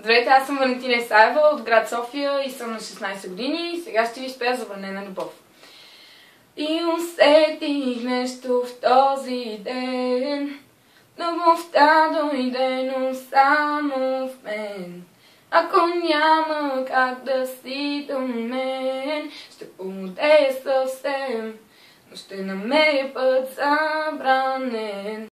Здравейте, аз съм Валентина Исаева от град София и съм на 16 години и сега ще ви спея забранена любов. И усетих нещо в този ден, любовта дойде, но само в мен. Ако няма как да си до мен, ще помодея съвсем, но ще намеря е път забранен.